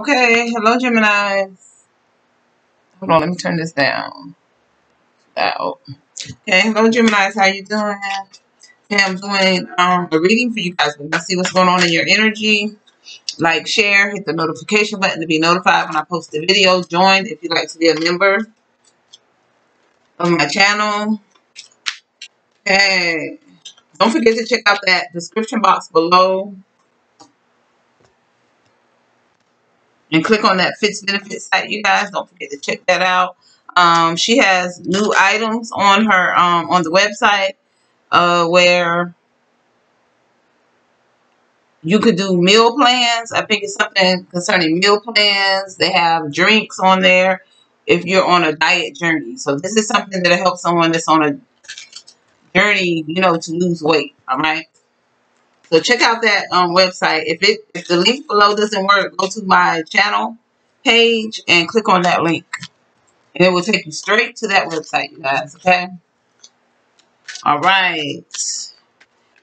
Okay, hello Gemini. Hold on, let me turn this down. Out. Okay, hello Gemini. How you doing? Okay, I'm doing um, a reading for you guys. Let's see what's going on in your energy. Like, share, hit the notification button to be notified when I post a video. Join if you'd like to be a member of my channel. Okay. Don't forget to check out that description box below and click on that Fits Benefits site, you guys. Don't forget to check that out. Um, she has new items on her um, on the website uh, where you could do meal plans. I think it's something concerning meal plans. They have drinks on there if you're on a diet journey. So this is something that helps someone that's on a journey, you know, to lose weight. All right. So check out that um, website. If it if the link below doesn't work, go to my channel page and click on that link. And it will take you straight to that website, you guys, okay? All right.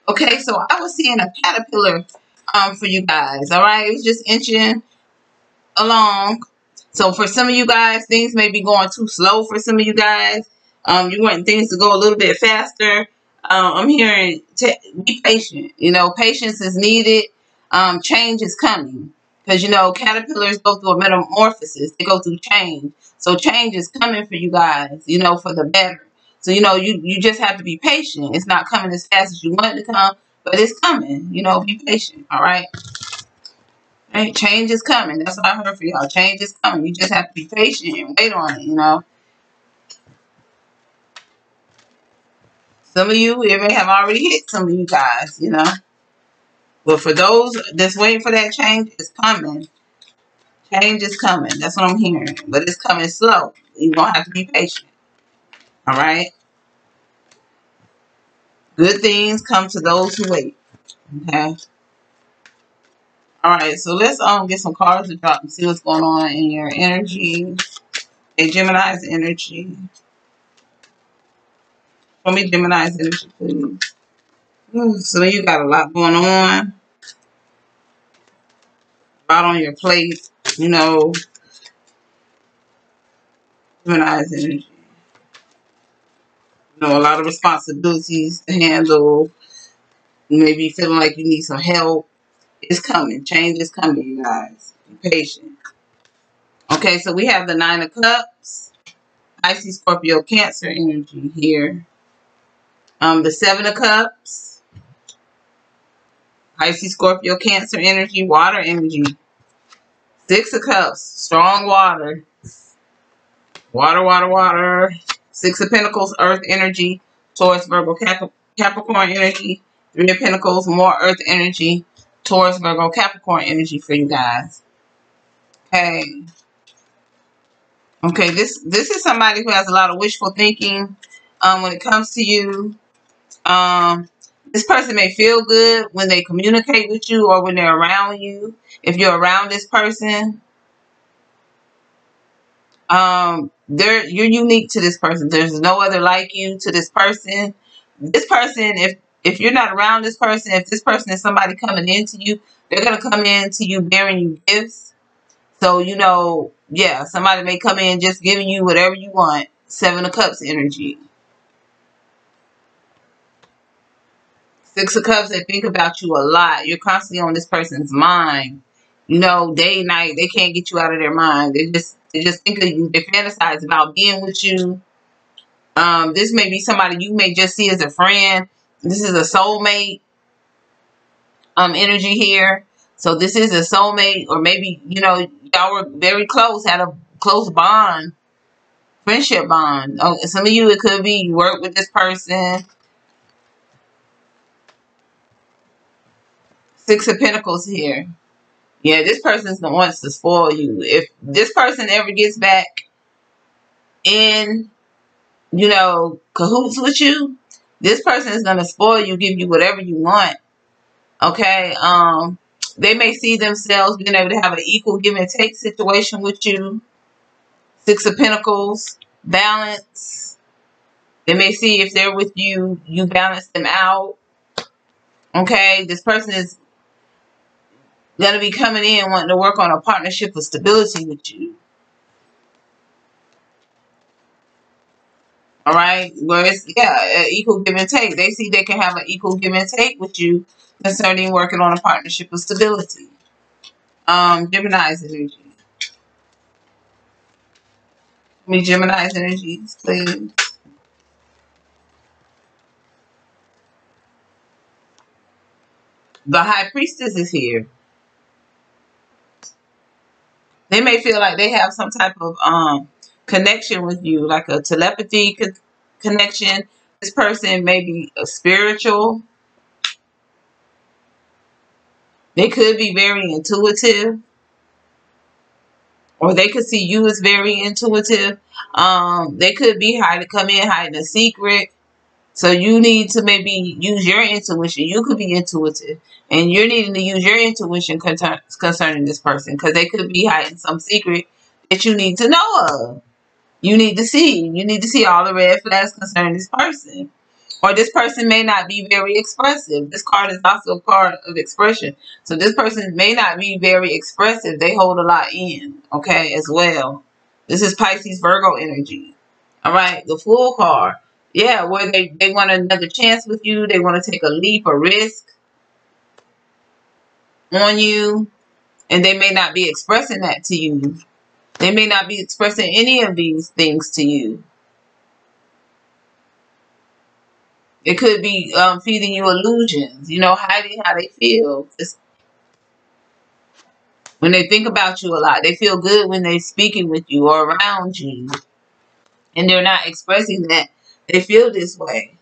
Okay, so I was seeing a caterpillar um, for you guys, all right? It was just inching along. So for some of you guys, things may be going too slow for some of you guys. Um, you want things to go a little bit faster um, I'm hearing be patient. You know, patience is needed. Um, change is coming because you know caterpillars go through a metamorphosis. They go through change, so change is coming for you guys. You know, for the better. So you know, you you just have to be patient. It's not coming as fast as you want it to come, but it's coming. You know, be patient. All right. Right? Change is coming. That's what I heard for y'all. Change is coming. You just have to be patient and wait on it. You know. Some of you it may have already hit some of you guys, you know. But for those that's waiting for that change, it's coming. Change is coming. That's what I'm hearing. But it's coming slow. You're going to have to be patient. All right? Good things come to those who wait. Okay? All right, so let's um get some cards to drop and see what's going on in your energy. A Gemini's energy. Show me Gemini's energy, please. So you got a lot going on. A lot on your plate, you know. Gemini's energy. You know, a lot of responsibilities to handle. Maybe feeling like you need some help. It's coming. Change is coming, you guys. Be patient. Okay, so we have the Nine of Cups. Pisces, Scorpio, Cancer energy here. Um, the Seven of Cups. Pisces, Scorpio, Cancer energy, water energy. Six of Cups, strong water. Water, water, water. Six of Pentacles, Earth energy. Taurus, Virgo, Cap Capricorn energy. Three of Pentacles, more Earth energy. Taurus, Virgo, Capricorn energy for you guys. Okay. Okay, this this is somebody who has a lot of wishful thinking um, when it comes to you. Um, this person may feel good when they communicate with you or when they're around you. If you're around this person, um, they're you're unique to this person. There's no other like you to this person. This person, if if you're not around this person, if this person is somebody coming into you, they're gonna come into you bearing you gifts. So you know, yeah, somebody may come in just giving you whatever you want. Seven of Cups energy. Six of Cups, they think about you a lot. You're constantly on this person's mind. You know, day and night, they can't get you out of their mind. They just they just think of you. They fantasize about being with you. Um, this may be somebody you may just see as a friend. This is a soulmate um energy here. So this is a soulmate, or maybe, you know, y'all were very close, had a close bond, friendship bond. Oh, some of you, it could be you work with this person Six of Pentacles here. Yeah, this person's the wants to spoil you. If this person ever gets back in, you know, cahoots with you, this person is going to spoil you, give you whatever you want. Okay? Um, they may see themselves being able to have an equal give and take situation with you. Six of Pentacles, balance. They may see if they're with you, you balance them out. Okay? This person is to be coming in wanting to work on a partnership of stability with you. All right, where it's yeah, equal give and take. They see they can have an equal give and take with you concerning working on a partnership of stability. Um, Gemini's energy. Me Gemini's energies, please. The High Priestess is here. They may feel like they have some type of um connection with you, like a telepathy co connection. This person may be a spiritual. They could be very intuitive. Or they could see you as very intuitive. Um, they could be hiding, come in hiding a secret. So you need to maybe use your intuition. You could be intuitive. And you're needing to use your intuition concerning this person. Because they could be hiding some secret that you need to know of you need to see. You need to see all the red flags concerning this person. Or this person may not be very expressive. This card is also a card of expression. So this person may not be very expressive. They hold a lot in, okay, as well. This is Pisces Virgo energy. All right, the Fool card. Yeah, where they, they want another chance with you. They want to take a leap, a risk on you. And they may not be expressing that to you. They may not be expressing any of these things to you. It could be um, feeding you illusions, you know, hiding how they feel. Just when they think about you a lot, they feel good when they're speaking with you or around you. And they're not expressing that they feel this way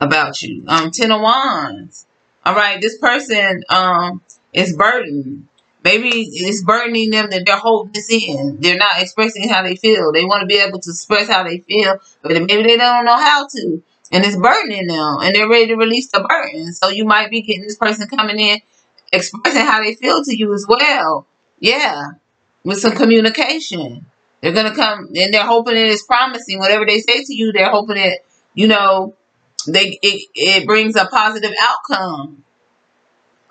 about you. Um, Ten of Wands. All right, this person um is burdened. Maybe it's burdening them that they're holding this in. They're not expressing how they feel. They want to be able to express how they feel, but maybe they don't know how to. And it's burdening them, and they're ready to release the burden. So you might be getting this person coming in, expressing how they feel to you as well. Yeah, with some communication. They're going to come, and they're hoping it is promising. Whatever they say to you, they're hoping it, you know, they it, it brings a positive outcome.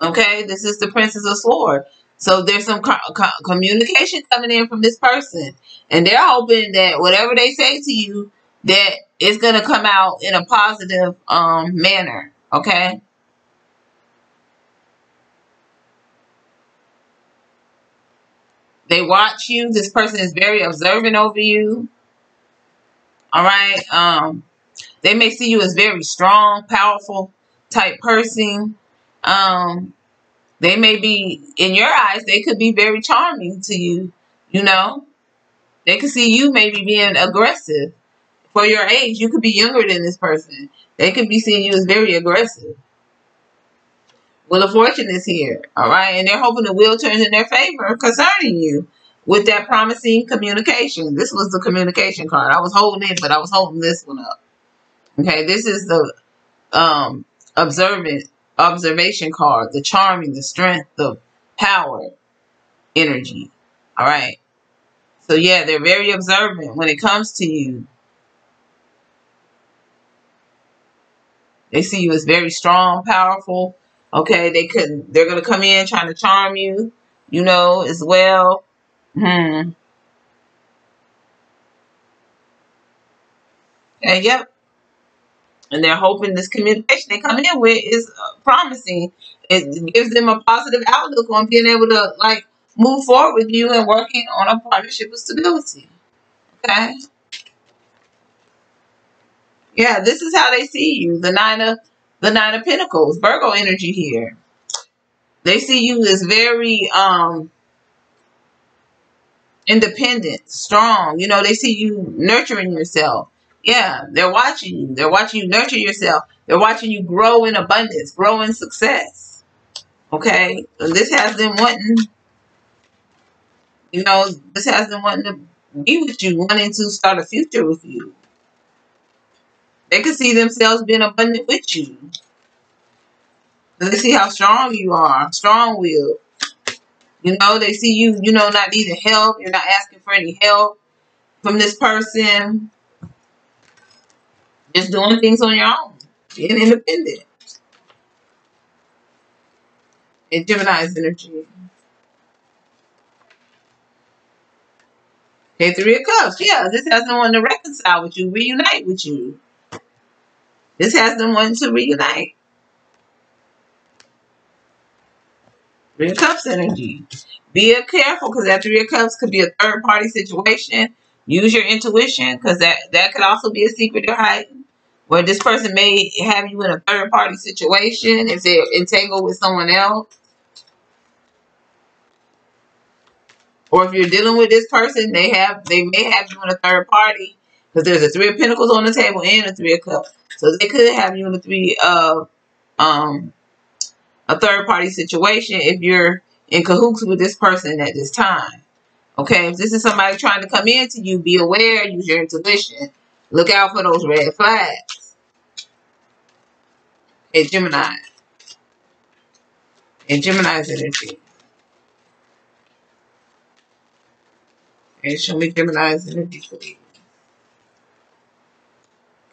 Okay, this is the Princess of Sword. So there's some co co communication coming in from this person. And they're hoping that whatever they say to you, that it's going to come out in a positive um, manner. Okay? They watch you. This person is very observant over you. All right? Um, they may see you as very strong, powerful type person. Um, they may be, in your eyes, they could be very charming to you, you know. They could see you maybe being aggressive. For your age, you could be younger than this person. They could be seeing you as very aggressive. Well, the fortune is here, all right? And they're hoping the wheel turns in their favor concerning you with that promising communication. This was the communication card. I was holding it, but I was holding this one up. Okay, this is the um, observant observation card, the charming, the strength, the power energy. All right. So yeah, they're very observant when it comes to you. They see you as very strong, powerful. Okay, they could they're gonna come in trying to charm you, you know, as well. Hmm. And yep, and they're hoping this communication they come in with is uh, promising. It gives them a positive outlook on being able to like move forward with you and working on a partnership of stability. Okay. Yeah, this is how they see you. The nine of the nine of pentacles, Virgo energy here. They see you as very um independent, strong. You know, they see you nurturing yourself. Yeah, they're watching you. They're watching you nurture yourself. They're watching you grow in abundance, grow in success. Okay? This has them wanting, you know, this has them wanting to be with you, wanting to start a future with you. They could see themselves being abundant with you. They see how strong you are, strong willed. You know, they see you, you know, not needing help. You're not asking for any help from this person. Just doing things on your own, being independent. And Gemini's energy. Okay, Three of Cups. Yeah, this has no one to reconcile with you, reunite with you. This has them wanting to reunite. Three of Cups energy. Be careful because that Three of Cups could be a third party situation. Use your intuition because that, that could also be a secret hiding. Where this person may have you in a third party situation if they're entangled with someone else. Or if you're dealing with this person, they have they may have you in a third party because there's a three of pentacles on the table and a three of cups. So they could have you in a three of um a third party situation if you're in cahoots with this person at this time. Okay, if this is somebody trying to come into you, be aware, use your intuition. Look out for those red flags. Okay, Gemini. And Gemini's energy. Okay, show me Gemini's energy, please.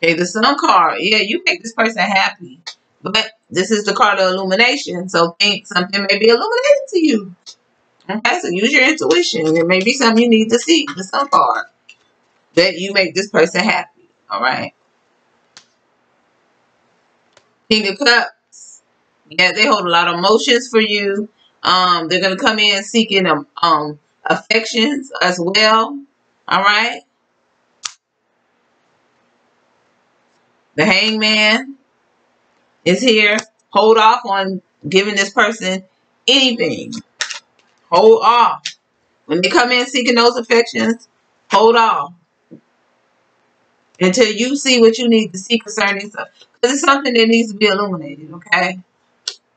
Okay, the Sun card. Yeah, you make this person happy. But this is the card of illumination. So think something may be illuminated to you. Okay, so use your intuition. There may be something you need to see, the sun card, that you make this person happy. All right. King of Cups. Yeah, they hold a lot of emotions for you. Um, they're gonna come in seeking um, um affections as well. All right. The hangman is here. Hold off on giving this person anything. Hold off. When they come in seeking those affections, hold off. Until you see what you need to see concerning stuff. Because it's something that needs to be illuminated, okay?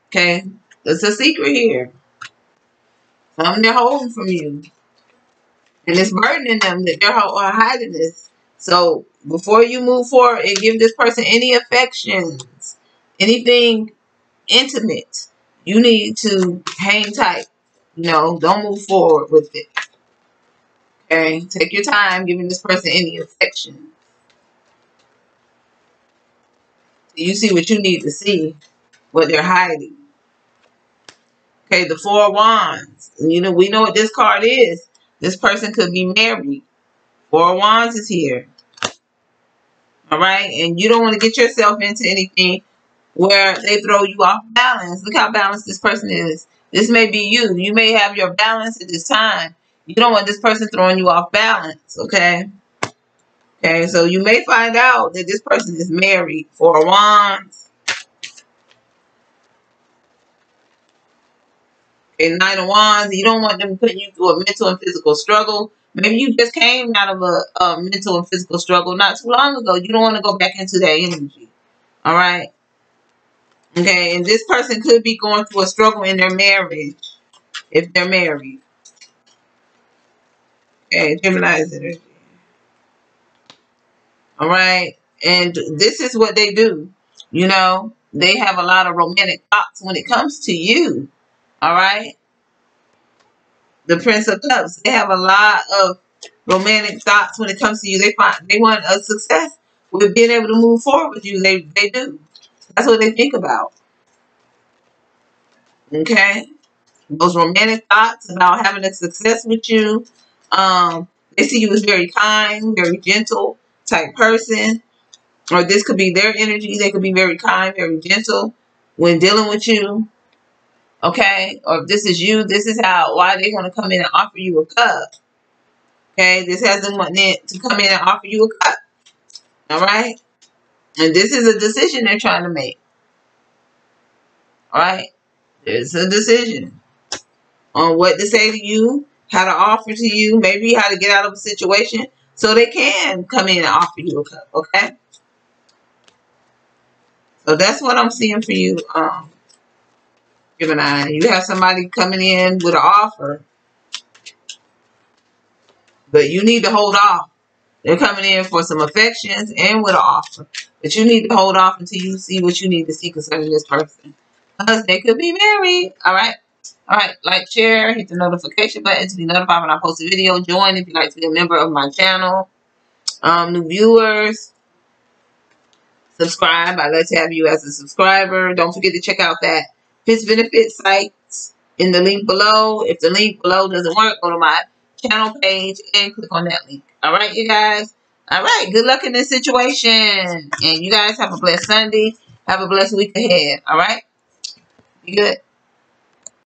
Okay? It's a secret here. Something they're holding from you. And it's burdening them that they're hiding this. So before you move forward and give this person any affections, anything intimate, you need to hang tight. You know, don't move forward with it. Okay? Take your time giving this person any affection. You see what you need to see, what they're hiding. Okay, the Four Wands. You know, we know what this card is. This person could be married. Four of Wands is here. All right, and you don't want to get yourself into anything where they throw you off balance. Look how balanced this person is. This may be you. You may have your balance at this time. You don't want this person throwing you off balance, okay? Okay, so you may find out that this person is married. Four Wands. Okay, Nine of Wands. You don't want them putting you through a mental and physical struggle. Maybe you just came out of a, a mental and physical struggle not too long ago. You don't want to go back into that energy. All right? Okay, and this person could be going through a struggle in their marriage if they're married. Okay, Gemini's energy. All right, and this is what they do. You know, they have a lot of romantic thoughts when it comes to you. All right, the Prince of Cups. They have a lot of romantic thoughts when it comes to you. They find they want a success with being able to move forward with you. They they do. That's what they think about. Okay? Those romantic thoughts about having a success with you. Um, they see you as very kind, very gentle type person. Or this could be their energy. They could be very kind, very gentle when dealing with you. Okay? Or if this is you, this is how why they want to come in and offer you a cup. Okay? This has them wanting to come in and offer you a cup. Alright? And this is a decision they're trying to make. All right? It's a decision on what to say to you, how to offer to you, maybe how to get out of a situation so they can come in and offer you a cup, okay? So that's what I'm seeing for you, um, Gemini. You have somebody coming in with an offer, but you need to hold off they're coming in for some affections and with an offer. But you need to hold off until you see what you need to see concerning this person. Because they could be married. Alright? Alright, like, share, hit the notification button to be notified when I post a video. Join if you'd like to be a member of my channel. Um, new viewers. Subscribe. I'd like to have you as a subscriber. Don't forget to check out that His Benefit sites in the link below. If the link below doesn't work, go to my channel page and click on that link. All right, you guys. All right. Good luck in this situation. And you guys have a blessed Sunday. Have a blessed week ahead. All right. Be good.